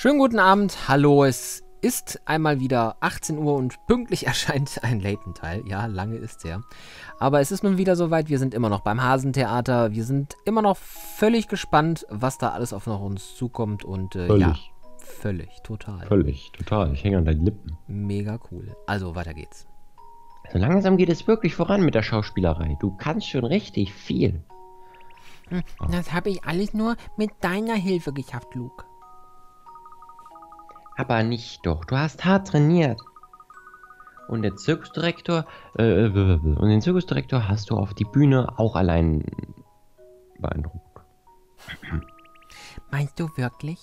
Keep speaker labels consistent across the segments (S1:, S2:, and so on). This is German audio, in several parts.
S1: Schönen guten Abend, hallo, es ist einmal wieder 18 Uhr und pünktlich erscheint ein Layton-Teil. Ja, lange ist er. Aber es ist nun wieder soweit, wir sind immer noch beim Hasentheater, wir sind immer noch völlig gespannt, was da alles auf uns zukommt und äh,
S2: Völlig.
S1: ja, völlig, total.
S2: Völlig, total. Ich hänge an deinen Lippen.
S1: Mega cool. Also, weiter geht's.
S2: So langsam geht es wirklich voran mit der Schauspielerei. Du kannst schon richtig viel.
S1: Hm, Das habe ich alles nur mit deiner Hilfe geschafft, Luke.
S2: Aber nicht doch. Du hast hart trainiert. Und der Zirkusdirektor, äh, äh, und den Zirkusdirektor hast du auf die Bühne auch allein beeindruckt.
S1: Meinst du wirklich?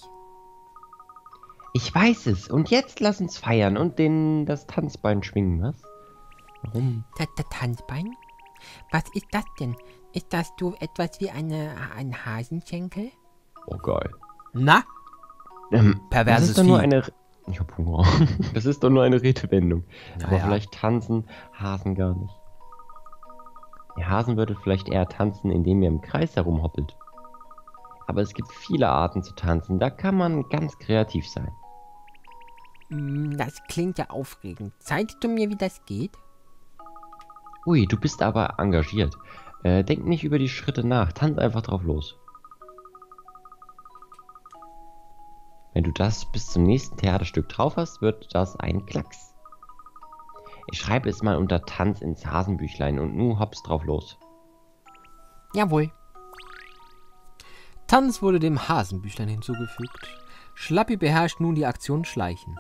S2: Ich weiß es. Und jetzt lass uns feiern und den, das Tanzbein schwingen, was? Warum?
S1: Das, das Tanzbein? Was ist das denn? Ist das so etwas wie eine, ein Hasenschenkel?
S2: Oh, geil.
S1: Na?
S2: Ähm,
S1: Perverses
S2: das ist doch nur
S1: Vieh.
S2: eine. Ich hab Hunger. Das ist doch nur eine Redewendung. Aber
S1: Naja.
S2: vielleicht tanzen Hasen gar nicht. Der Hasen würde vielleicht eher tanzen, indem er im Kreis herumhoppelt. Aber es gibt viele Arten zu tanzen. Da kann man ganz kreativ sein.
S1: Mm, Das klingt ja aufregend. Zeigst du mir, wie das geht?
S2: Ui, du bist aber engagiert. Äh, denk nicht über die Schritte nach. Tanz einfach drauf los. Wenn du das bis zum nächsten Theaterstück drauf hast, wird das ein Klacks. Ich schreibe es mal unter Tanz ins Hasenbüchlein und nu hops drauf los.
S1: Jawohl. Tanz wurde dem Hasenbüchlein hinzugefügt. Schlappi beherrscht nun die Aktion Schleichen.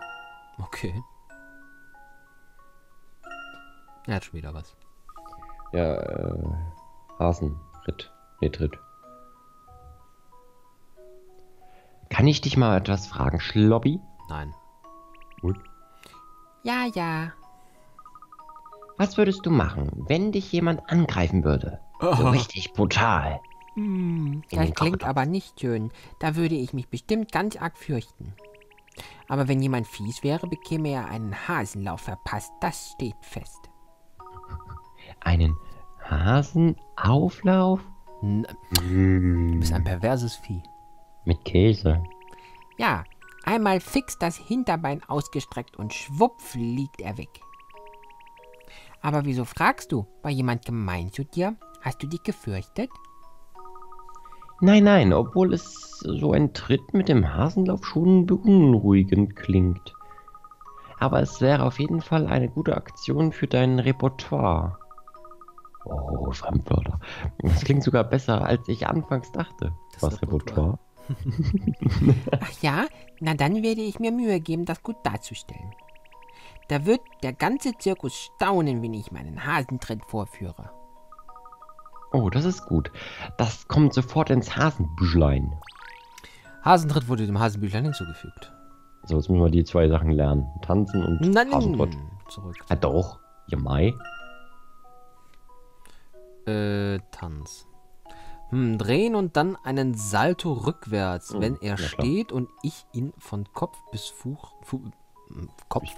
S1: Okay. Er hat schon wieder was.
S2: Ja, äh, Hasen, Ritt, nee, Tritt. Kann ich dich mal etwas fragen, Schlobby?
S1: Nein.
S2: Gut.
S1: Ja, ja.
S2: Was würdest du machen, wenn dich jemand angreifen würde? So richtig brutal.
S1: Hm, das klingt aber nicht schön. Da würde ich mich bestimmt ganz arg fürchten. Aber wenn jemand fies wäre, bekäme er einen Hasenlauf verpasst. Das steht fest.
S2: Einen Hasenauflauf?
S1: N du bist ein perverses Vieh.
S2: Mit Käse.
S1: Ja, einmal fix das Hinterbein ausgestreckt und schwupp fliegt er weg. Aber wieso fragst du? War jemand gemein zu dir? Hast du dich gefürchtet?
S2: Nein, nein, obwohl es so ein Tritt mit dem Hasenlauf schon beunruhigend klingt. Aber es wäre auf jeden Fall eine gute Aktion für dein Repertoire. Oh, Fremdwörter. Das klingt sogar besser, als ich anfangs dachte.
S1: Das
S2: Was
S1: Repertoire.
S2: Repertoire?
S1: Ach ja? Na dann werde ich mir Mühe geben, das gut darzustellen. Da wird der ganze Zirkus staunen, wenn ich meinen Hasentritt vorführe.
S2: Oh, das ist gut. Das kommt sofort ins Hasenbüchlein.
S1: Hasentritt wurde dem Hasenbüchlein hinzugefügt.
S2: So, jetzt müssen wir die zwei Sachen lernen. Tanzen und
S1: Nein,
S2: Hasentrott.
S1: zurück.
S2: Ah, doch. Ja, Mai.
S1: Äh, Tanz. Hm, drehen und dann einen Salto rückwärts,
S2: Hm,
S1: wenn er
S2: klar.
S1: steht und ich ihn von Kopf bis Fuch, Fu, hm, Kopf,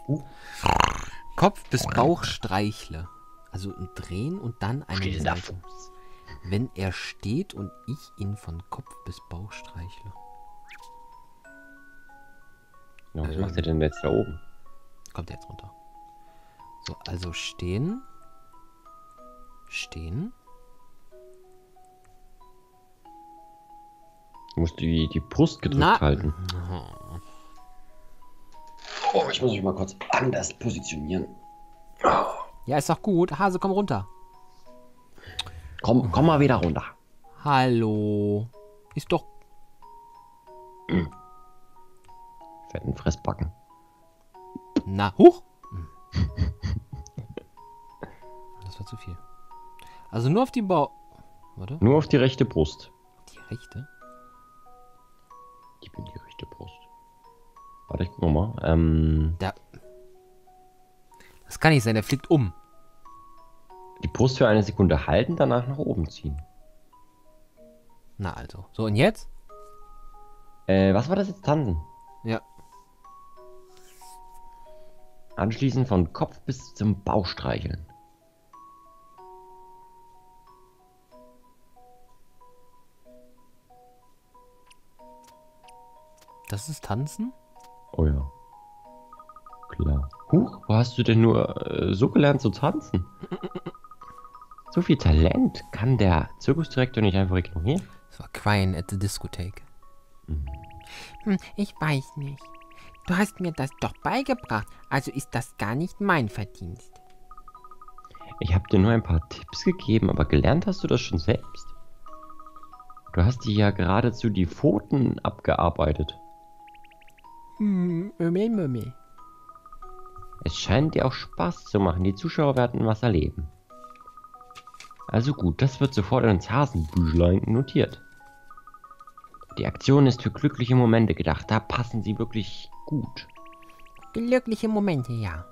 S1: Kopf bis Bauch streichle. Also drehen und dann einen
S2: Stehender
S1: Salto. Wenn er steht und ich ihn von Kopf bis Bauch streichle.
S2: Ja, was
S1: Ähm.
S2: macht er denn jetzt da oben?
S1: Kommt er jetzt runter. So, also stehen. Stehen.
S2: Du musst die, die Brust gedrückt
S1: Na.
S2: halten.
S1: Oh.
S2: Ich muss mich mal kurz anders positionieren.
S1: Ja, ist doch gut. Hase, komm runter.
S2: Komm, komm mal wieder runter.
S1: Hallo. Ist doch.
S2: Fetten Fressbacken.
S1: Na, huch. Hm. Das war zu viel. Also nur auf die Bau. Warte.
S2: Nur auf die rechte Brust.
S1: Die rechte?
S2: Warte, ich guck mal. Ähm,
S1: Da. Das kann nicht sein, der fliegt um.
S2: die Brust für eine Sekunde halten, danach nach oben ziehen.
S1: Na also. So, und jetzt?
S2: Äh, was war das jetzt? Tanzen.
S1: Ja.
S2: Anschließend von Kopf bis zum Bauch streicheln.
S1: Das ist Tanzen?
S2: Oh ja. Klar. Huch, wo hast du denn nur äh, so gelernt zu tanzen? So viel Talent kann der Zirkusdirektor nicht einfach ignorieren.
S1: Das war Crying at the Discothek.
S3: Hm, ich weiß nicht. Du hast mir das doch beigebracht, also ist das gar nicht mein Verdienst.
S2: Ich habe dir nur ein paar Tipps gegeben, aber gelernt hast du das schon selbst. Du hast dir ja geradezu die Pfoten abgearbeitet.
S3: Mömmel, Mömmel.
S2: Es scheint dir auch Spaß zu machen. Die Zuschauer werden was erleben. Also gut, das wird sofort ins Hasenbüchlein notiert. Die Aktion ist für glückliche Momente gedacht. Da passen sie wirklich gut.
S3: Glückliche Momente, ja.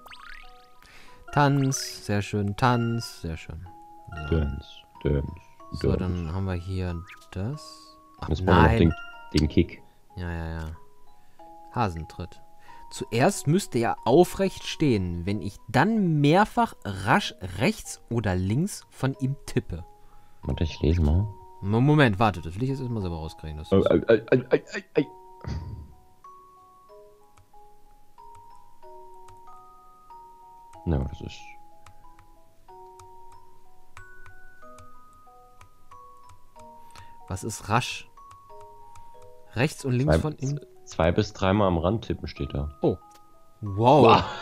S1: Tanz, sehr schön. Tanz, sehr schön. So,
S2: Dance, dance,
S1: so
S2: dance.
S1: dann haben wir hier das. Ach
S2: noch
S1: nein.
S2: den, den Kick.
S1: Ja, ja, ja. Hasentritt. Zuerst müsste er aufrecht stehen, wenn ich dann mehrfach rasch rechts oder links von ihm tippe.
S2: Warte, ich lese mal.
S1: Mo- Moment, warte, das will ich jetzt erstmal selber rauskriegen. Das ist,
S2: äh. Na, das ist.
S1: was ist rasch? Rechts und links
S2: Zwei,
S1: von ihm?
S2: Zwei bis dreimal am Rand tippen steht da.
S1: Oh. Wow.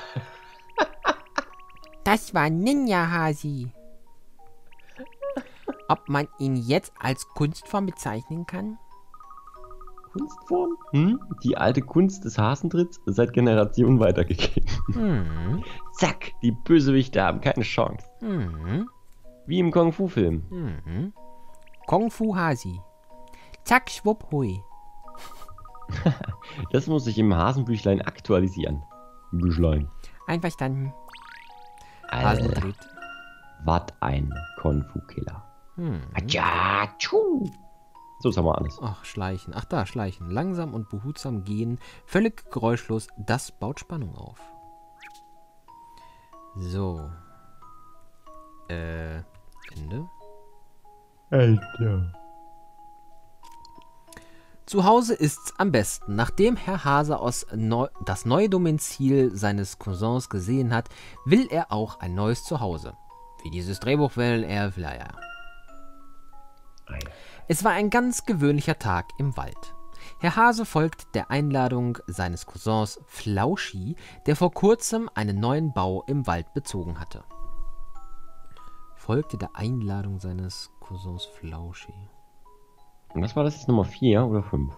S3: Das war Ninja Hasi. Ob man ihn jetzt als Kunstform bezeichnen kann?
S2: Kunstform? Hm? Die alte Kunst des Hasentritts seit Generationen weitergegeben.
S1: Hm.
S2: Zack, die Bösewichte haben keine Chance.
S1: Hm.
S2: Wie im Kung-Fu-Film.
S1: Hm.
S3: Kung Fu Hasi. Zack, schwupp, hui.
S2: Das muss ich im Hasenbüchlein aktualisieren. Büchlein.
S3: Einverstanden.
S2: Alter,
S1: Hasentritt.
S2: was ein Kung-Fu-Killer.
S1: Hm.
S2: Ja, tschu. So ist aber alles.
S1: Ach, schleichen. Ach da, schleichen. Langsam und behutsam gehen. Völlig geräuschlos. Das baut Spannung auf. So. Äh, Ende.
S2: Alter.
S1: Zu Hause ist's am besten. Nachdem Herr Hase aus neu, das neue Domizil seines Cousins gesehen hat, will er auch ein neues Zuhause. Wie dieses Drehbuch will er Flyer. Es war ein ganz gewöhnlicher Tag im Wald. Herr Hase folgt der Einladung seines Cousins Flauschi, der vor kurzem einen neuen Bau im Wald bezogen hatte. Folgte der Einladung seines Cousins Flauschi.
S2: Was war das jetzt Nummer 4 oder 5?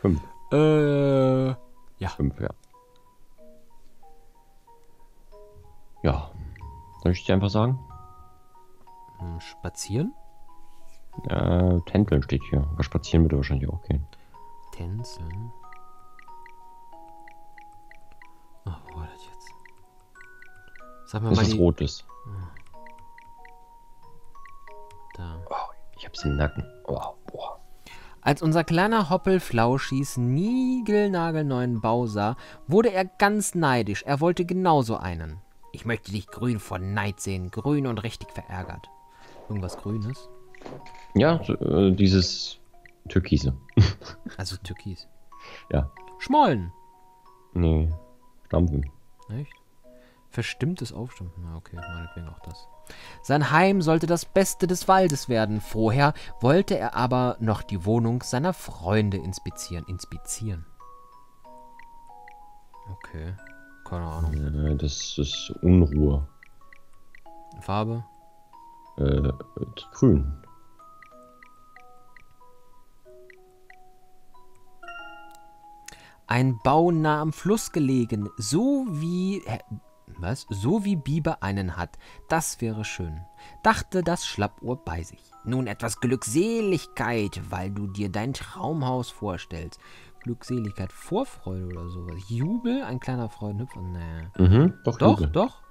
S2: 5.
S1: Äh, ja.
S2: 5, ja. Ja. Soll ich dir einfach sagen?
S1: Hm, Spazieren?
S2: Äh, Tänzeln steht hier. Aber spazieren würde wahrscheinlich auch gehen.
S1: Tänzeln. Ach, wo war das jetzt? Sag mir
S2: Das
S1: mal
S2: ist
S1: die...
S2: rotes.
S1: Da.
S2: Oh, ich hab's im Nacken. Boah.
S1: Als unser kleiner Hoppel Flauschis niegelnagelneuen Bau sah, wurde er ganz neidisch. Er wollte genauso einen. Ich möchte dich grün vor Neid sehen, grün und richtig verärgert. Irgendwas Grünes?
S2: Ja, äh, dieses Türkise.
S1: Also Türkis.
S2: Ja.
S1: Schmollen.
S2: Nee. Stampfen.
S1: Echt? Verstimmtes Aufstampfen. Na, okay, meinetwegen auch das. Sein Heim sollte das Beste des Waldes werden. Vorher wollte er aber noch die Wohnung seiner Freunde inspizieren. Inspizieren. Okay. Keine Ahnung.
S2: Äh, das ist Unruhe.
S1: Farbe?
S2: Äh, grün.
S1: Ein Bau nah am Fluss gelegen, so wie. Was? So wie Biber einen hat. Das wäre schön. Dachte das Schlappohr bei sich. Nun etwas Glückseligkeit, weil du dir dein Traumhaus vorstellst. Glückseligkeit, Vorfreude oder sowas. Jubel, ein kleiner Freudenhüpfer. Nee.
S2: Mhm, doch,
S1: Doch,
S2: Jubel.
S1: doch.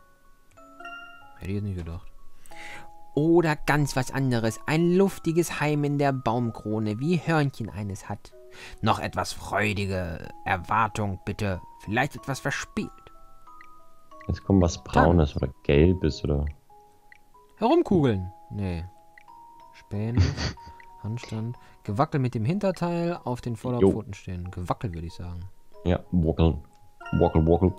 S1: Hätte ich jetzt nicht gedacht.
S3: Oder ganz was anderes. Ein luftiges Heim in der Baumkrone, wie Hörnchen eines hat.
S1: Noch etwas freudige Erwartung, bitte. Vielleicht etwas verspielt.
S2: Jetzt kommt was Braunes oder Gelbes oder.
S1: Herumkugeln. Nee. Spähen. Handstand. Gewackel mit dem Hinterteil auf den Vorderpfoten stehen. Gewackel würde ich sagen.
S2: Ja, wackeln. Wockel, wockel.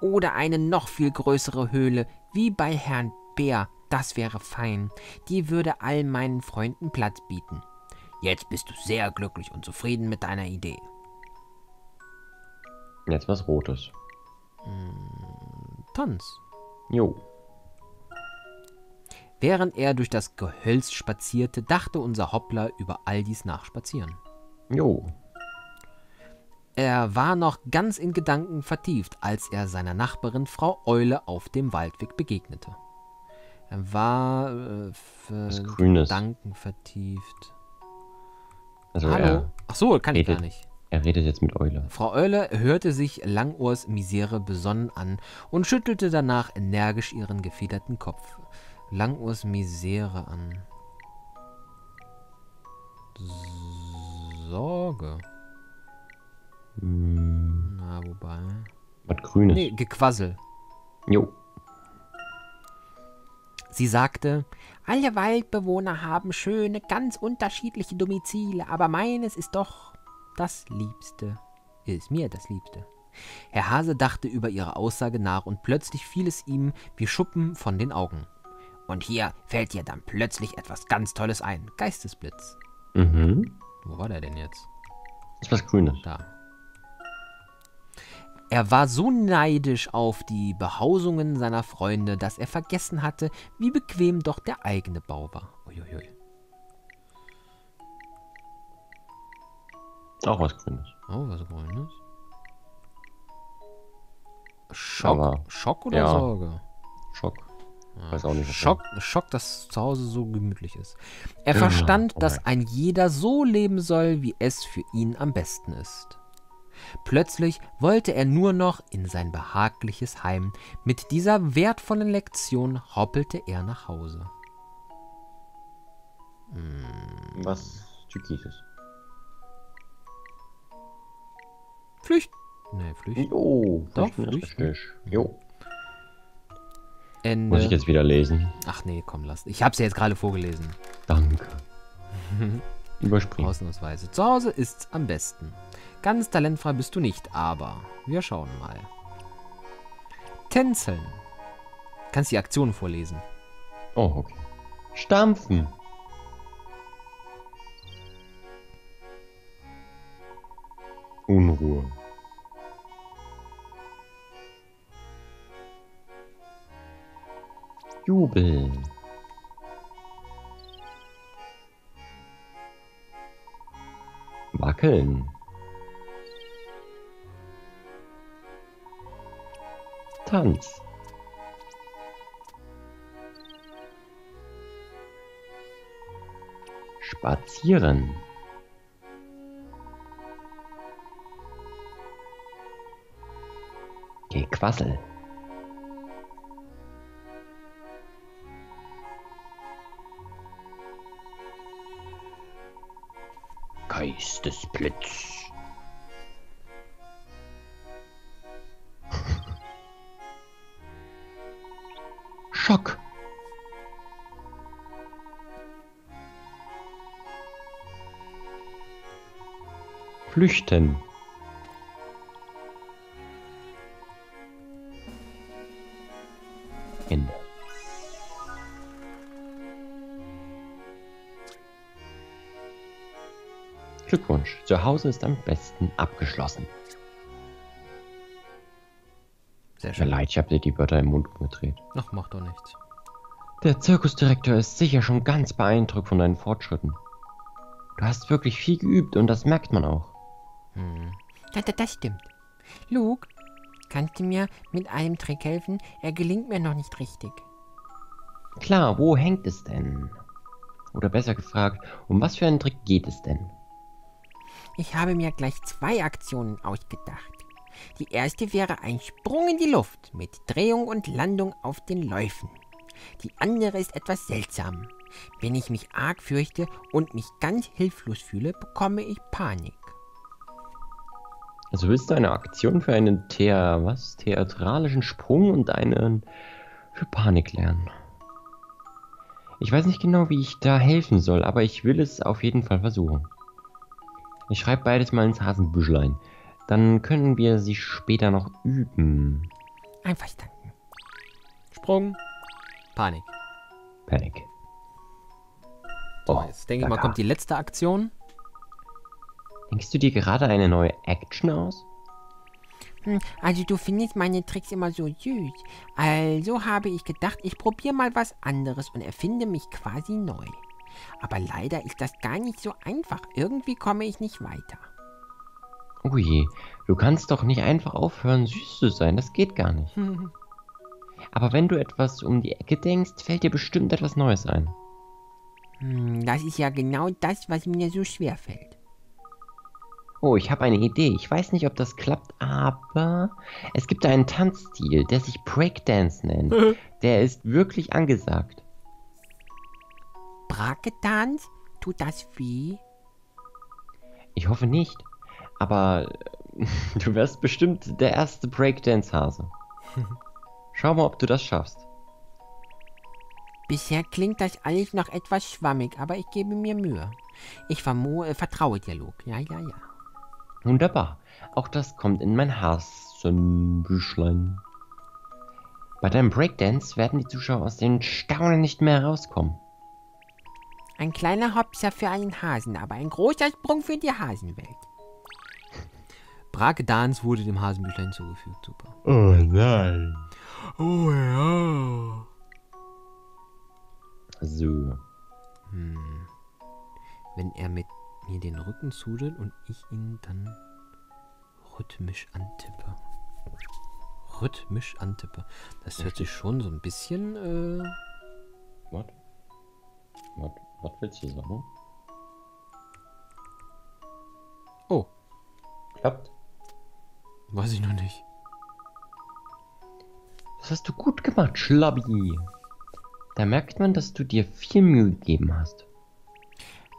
S3: Oder eine noch viel größere Höhle, wie bei Herrn Bär. Das wäre fein. Die würde all meinen Freunden Platz bieten. Jetzt bist du sehr glücklich und zufrieden mit deiner Idee.
S2: Jetzt was Rotes.
S1: Tanz.
S2: Jo.
S1: Während er durch das Gehölz spazierte, dachte unser Hoppler über all dies nach Spazieren.
S2: Jo.
S1: Er war noch ganz in Gedanken vertieft, als er seiner Nachbarin Frau Eule auf dem Waldweg begegnete. Er war äh,
S2: Grünes.
S1: Gedanken vertieft.
S2: Also
S1: Hallo? Ach so, kann ich
S2: redet.
S1: gar nicht.
S2: Er redet jetzt mit Eule.
S1: Frau Eule hörte sich Langohrs Misere besonnen an und schüttelte danach energisch ihren gefederten Kopf. Langohrs Misere an. Sorge.
S2: Hm,
S1: Na, wobei.
S2: was Grünes.
S1: Nee, Gequassel.
S2: Jo.
S1: Sie sagte,
S3: Alle Waldbewohner haben schöne, ganz unterschiedliche Domizile, aber meines ist doch
S1: das Liebste. Ist mir das Liebste. Herr Hase dachte über ihre Aussage nach und plötzlich fiel es ihm wie Schuppen von den Augen.
S3: Und hier fällt dir dann plötzlich etwas ganz Tolles ein.
S1: Geistesblitz.
S2: Mhm.
S1: Wo war der denn jetzt?
S2: Ist was Grünes.
S1: Da. Er war so neidisch auf die Behausungen seiner Freunde, dass er vergessen hatte, wie bequem doch der eigene Bau war. Uiuiui.
S2: Auch was Grünes.
S1: Oh, was Grünes. Schock,
S2: Aber,
S1: Schock oder
S2: ja.
S1: Sorge?
S2: Schock. Weiß auch nicht.
S1: Schock, Schock, dass zu Hause so gemütlich ist. Er
S2: Ja,
S1: verstand, dass
S2: okay.
S1: ein jeder so leben soll, wie es für ihn am besten ist. Plötzlich wollte er nur noch in sein behagliches Heim. Mit dieser wertvollen Lektion hoppelte er nach Hause.
S2: Was Türkises.
S1: Flücht. Nee, Flücht.
S2: Jo.
S1: Doch,
S2: Flüchten
S1: Flüchten.
S2: Jo.
S1: Ende.
S2: Muss ich jetzt wieder lesen.
S1: Ach nee, komm, lass. Ich hab's ja jetzt gerade vorgelesen.
S2: Danke. Überspringen.
S1: Ausnahmsweise. Zu Hause ist's am besten. Ganz talentfrei bist du nicht, aber wir schauen mal. Tänzeln. Kannst die Aktion vorlesen.
S2: Oh, okay. Stampfen. Unruhe. Jubel. Wackeln. Tanz. Spazieren. Gequassel. Geistesblitz. Schock. Flüchten. Ende. Glückwunsch, zu Hause ist am besten abgeschlossen.
S1: Sehr schön.
S2: leid, ich habe dir die Wörter im Mund umgedreht.
S1: Ach, macht doch nichts.
S2: Der Zirkusdirektor ist sicher schon ganz beeindruckt von deinen Fortschritten. Du hast wirklich viel geübt und das merkt man auch.
S1: Hm.
S3: Da, da, das stimmt. Luke, kannst du mir mit einem Trick helfen? Er gelingt mir noch nicht richtig.
S2: Klar, wo hängt es denn? Oder besser gefragt, um was für einen Trick geht es denn?
S3: Ich habe mir gleich zwei Aktionen ausgedacht. Die erste wäre ein Sprung in die Luft mit Drehung und Landung auf den Läufen. Die andere ist etwas seltsam. Wenn ich mich arg fürchte und mich ganz hilflos fühle, bekomme ich Panik.
S2: Also willst du eine Aktion für einen Thea was? theatralischen Sprung und einen für Panik lernen? Ich weiß nicht genau, wie ich da helfen soll, aber ich will es auf jeden Fall versuchen. Ich schreibe beides mal ins Hasenbüschlein. Dann können wir sie später noch üben.
S3: Einverstanden.
S1: Sprung. Panik.
S2: Panik.
S1: So, jetzt denke ich mal, kommt die letzte Aktion.
S2: Denkst du dir gerade eine neue Action aus?
S3: Hm, Also du findest meine Tricks immer so süß. Also habe ich gedacht, ich probiere mal was anderes und erfinde mich quasi neu. Aber leider ist das gar nicht so einfach. Irgendwie komme ich nicht weiter.
S2: Oh je, du kannst doch nicht einfach aufhören, süß zu sein. Das geht gar nicht. Aber wenn du etwas um die Ecke denkst, fällt dir bestimmt etwas Neues ein.
S3: Hm, Das ist ja genau das, was mir so schwer fällt.
S2: Oh, ich habe eine Idee. Ich weiß nicht, ob das klappt, aber es gibt da einen Tanzstil, der sich Breakdance nennt. Der ist wirklich angesagt.
S3: Braketanz? Tut das weh?
S2: Ich hoffe nicht. Aber du wärst bestimmt der erste Breakdance-Hase. Schau mal, ob du das schaffst.
S3: Bisher klingt das alles noch etwas schwammig, aber ich gebe mir Mühe. Ich äh, vertraue dir, Luke. Ja, ja, ja.
S2: Wunderbar. Auch das kommt in mein Hasenbüchlein. Bei deinem Breakdance werden die Zuschauer aus den Staunen nicht mehr herauskommen.
S3: Ein kleiner Hopser für einen Hasen, aber ein großer Sprung für die Hasenwelt.
S1: Brakedans wurde dem Hasenbüchlein hinzugefügt. Super.
S2: Oh nein.
S1: Oh ja.
S2: So.
S1: Hm. Wenn er mit mir den Rücken zudelt und ich ihn dann rhythmisch antippe. Rhythmisch antippe. Das hört sich schon so ein bisschen, äh,
S2: Was? Was, was willst du sagen?
S1: oh,
S2: Klappt.
S1: weiß ich noch nicht.
S2: Das hast du gut gemacht, Schlabbi. Da merkt man, dass du dir viel Mühe gegeben hast.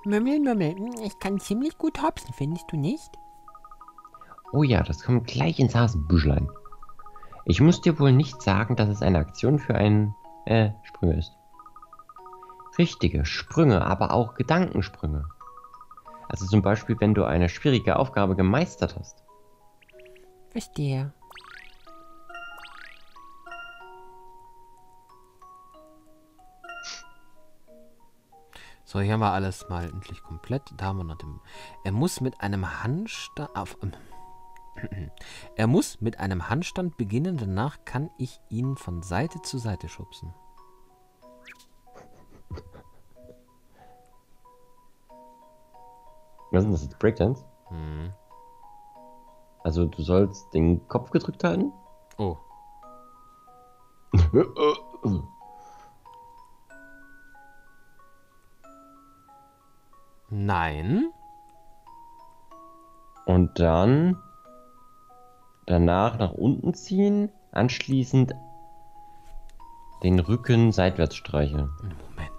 S3: Mümmel, Mümmel, hm, ich kann ziemlich gut hopsen, findest du nicht?
S2: Oh ja, das kommt gleich ins Hasenbüchlein. Ich muss dir wohl nicht sagen, dass es eine Aktion für einen, äh, Sprünge ist. Richtige Sprünge, aber auch Gedankensprünge. Also zum Beispiel, wenn du eine schwierige Aufgabe gemeistert hast.
S3: Verstehe.
S1: So, hier haben wir alles mal endlich komplett. Da haben wir noch den. Er muss mit einem Handstand. Auf, ähm, er muss mit einem Handstand beginnen, danach kann ich ihn von Seite zu Seite schubsen.
S2: Was ist denn das jetzt? Breakdance?
S1: Hm.
S2: Also du sollst den Kopf gedrückt halten?
S1: Oh. Nein.
S2: Und dann danach nach unten ziehen, anschließend den Rücken seitwärts streicheln.
S1: Moment.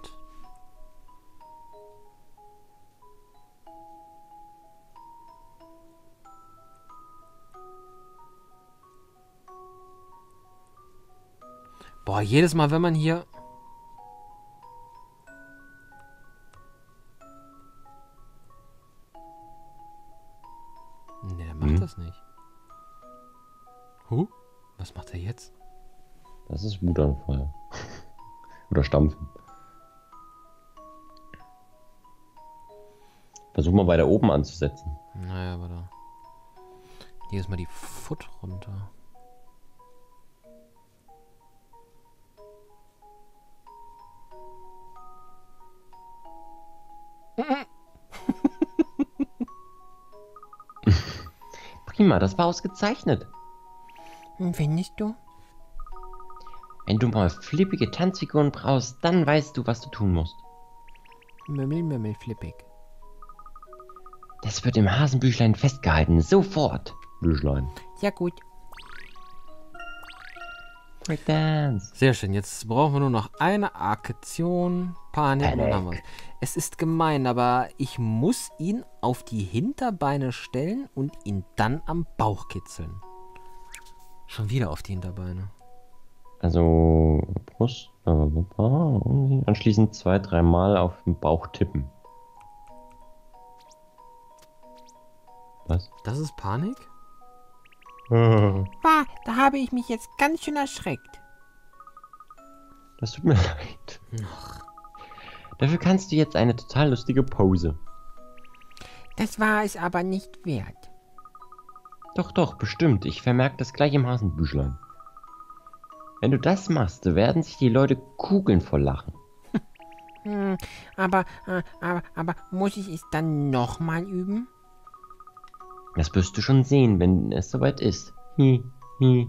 S1: Boah, jedes Mal, wenn man hier.
S2: Ist Wutanfall. Oder Stampfen. Versuch mal weiter oben anzusetzen.
S1: Naja, aber da. Jedes Mal die Foot runter.
S2: Prima, das war ausgezeichnet.
S3: Findest du?
S2: Wenn du mal flippige Tanzfiguren brauchst, dann weißt du, was du tun musst.
S3: Mümmel, Mümmel, flippig.
S2: Das wird im Hasenbüchlein festgehalten. Sofort. Büchlein.
S3: Ja gut.
S2: Breakdance.
S1: Sehr schön. Jetzt brauchen wir nur noch eine Aktion. Panik. dann haben
S2: Panik.
S1: wir's. Es ist gemein, aber ich muss ihn auf die Hinterbeine stellen und ihn dann am Bauch kitzeln. Schon wieder auf die Hinterbeine.
S2: Also Brust. Anschließend zwei, dreimal auf den Bauch tippen. Was?
S1: Das ist Panik?
S3: Bah, da habe ich mich jetzt ganz schön erschreckt.
S2: Das tut mir leid. Dafür kannst du jetzt eine total lustige Pose.
S3: Das war es aber nicht wert.
S2: Doch, doch, bestimmt. Ich vermerke das gleich im Hasenbüchlein. Wenn du das machst, werden sich die Leute kugeln vor Lachen.
S3: Hm, aber, äh, aber, aber muss ich es dann nochmal üben?
S2: Das wirst du schon sehen, wenn es soweit ist. Hi, hi.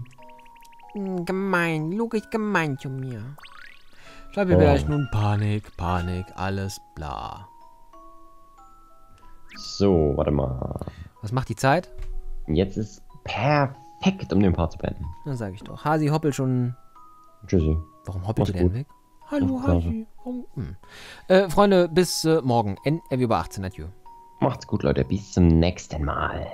S3: Hm, gemein, logisch gemein zu mir.
S1: Schreibe
S2: Oh.
S1: nun Panik, Panik, alles bla.
S2: So, warte mal.
S1: Was macht die Zeit?
S2: Jetzt ist perfekt, um den Part zu beenden.
S1: Dann sage ich doch. Hasi hoppelt schon.
S2: Tschüssi.
S1: Warum hoppelt ihr denn weg? Hallo. Hasi. Warum? Hm. Äh, Freunde, bis äh, morgen. NRW über 18. Adieu.
S2: Macht's gut, Leute. Bis zum nächsten Mal.